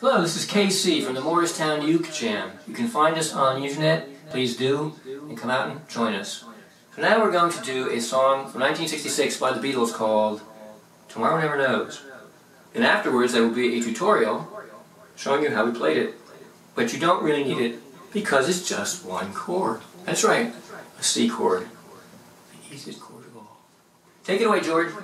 Hello, this is KC from the Morristown Uke Jam. You can find us on internet, please do, and come out and join us. So now we're going to do a song from 1966 by the Beatles called Tomorrow Never Knows. And afterwards there will be a tutorial showing you how we played it. But you don't really need it because it's just one chord. That's right, a C chord. The easiest chord of all. Take it away, George.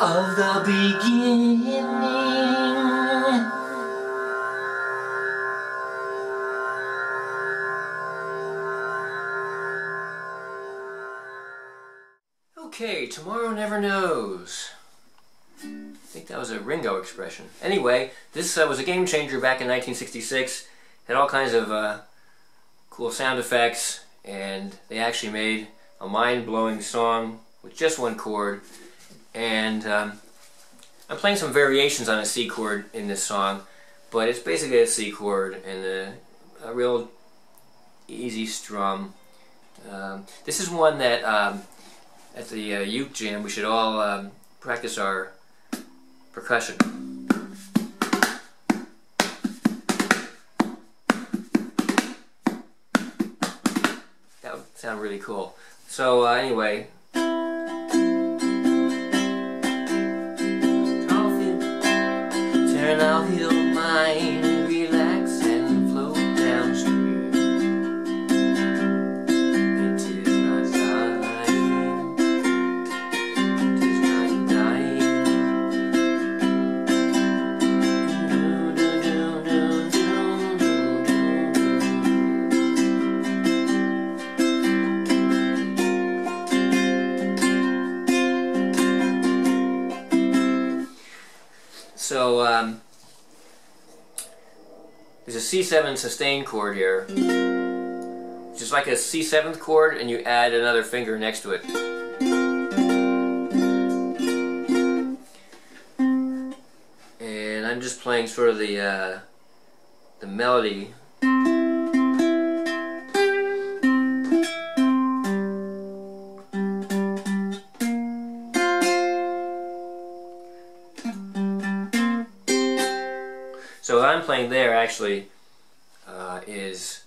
Of the beginning. Okay, tomorrow never knows. I think that was a Ringo expression. Anyway, this uh, was a game changer back in 1966. Had all kinds of uh, cool sound effects, and they actually made a mind-blowing song with just one chord and um, I'm playing some variations on a C chord in this song, but it's basically a C chord and a, a real easy strum. Um, this is one that um, at the uh, uke jam we should all um, practice our percussion. That would sound really cool. So uh, anyway, So um, there's a C7 sustained chord here, just like a C7th chord, and you add another finger next to it. And I'm just playing sort of the uh, the melody So what I'm playing there actually uh, is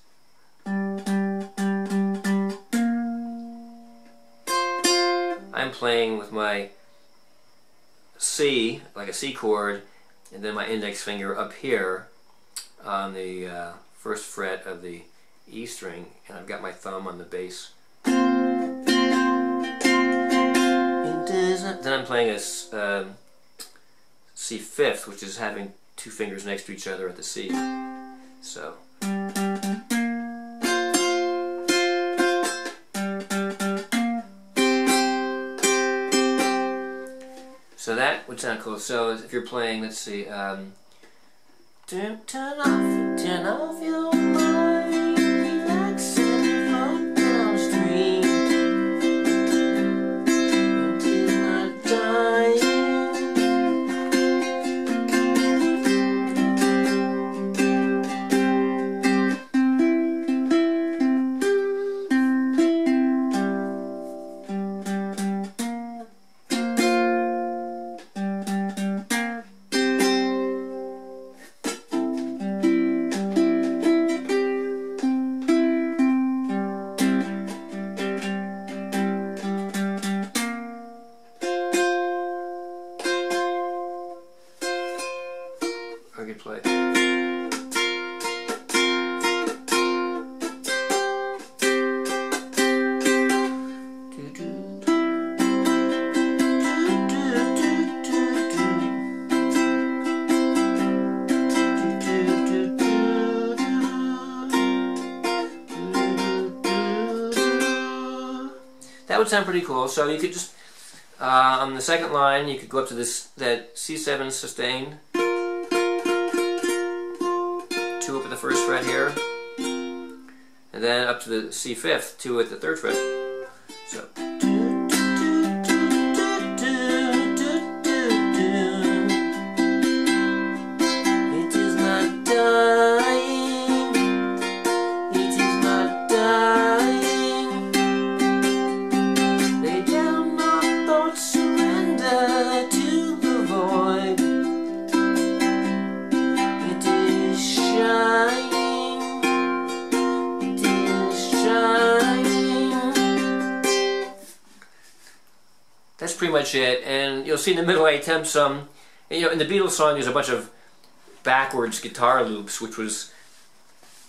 I'm playing with my C, like a C chord, and then my index finger up here on the uh, first fret of the E string, and I've got my thumb on the bass. Then I'm playing a um, C fifth, which is having two fingers next to each other at the C. So. So that would sound cool. So if you're playing, let's see, um, turn, off, turn off your mind, I play. That would sound pretty cool. So you could just, uh, on the second line, you could go up to this that C7 sustained, first fret here, and then up to the C fifth, two at the third fret. So. That's pretty much it. And you'll see in the middle I attempt some. You know, in the Beatles song, there's a bunch of backwards guitar loops, which was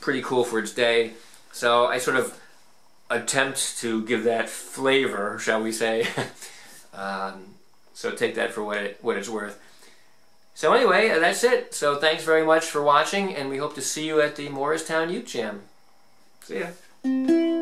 pretty cool for its day. So I sort of attempt to give that flavor, shall we say. um, so take that for what, it, what it's worth. So anyway, uh, that's it. So thanks very much for watching, and we hope to see you at the Morristown Uke Jam. See ya.